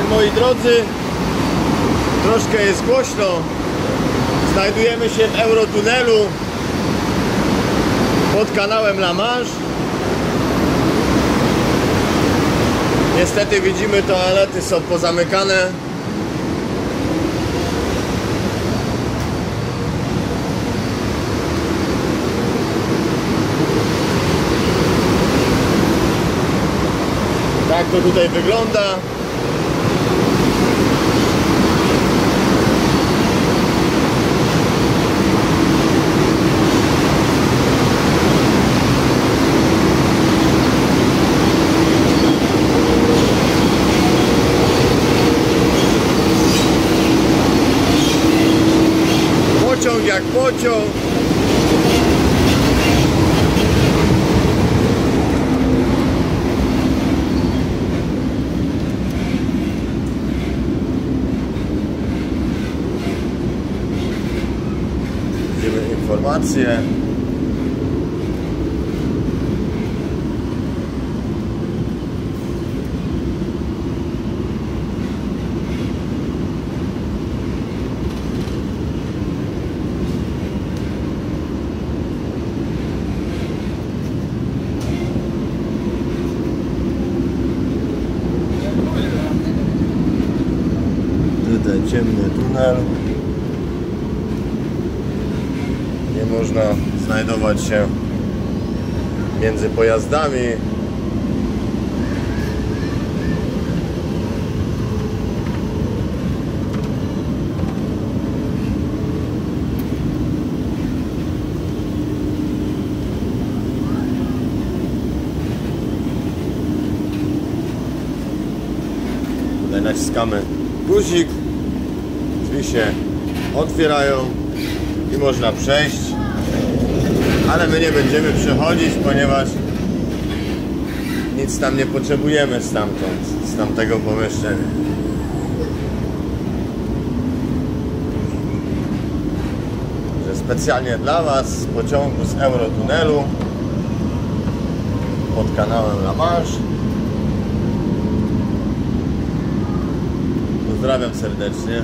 Tak, moi drodzy, troszkę jest głośno. Znajdujemy się w Eurotunelu pod kanałem La Manche. Niestety widzimy, toalety są pozamykane. Tak to tutaj wygląda. Pociąg jak pociąg. Widzimy informacje. Tutaj ciemny tunel. Nie można znajdować się między pojazdami. Naciskamy guzik, drzwi się otwierają i można przejść, ale my nie będziemy przechodzić, ponieważ nic tam nie potrzebujemy stamtąd, z tamtego pomieszczenia. Specjalnie dla Was z pociągu z Eurotunelu pod kanałem La Manche Pozdrawiam serdecznie.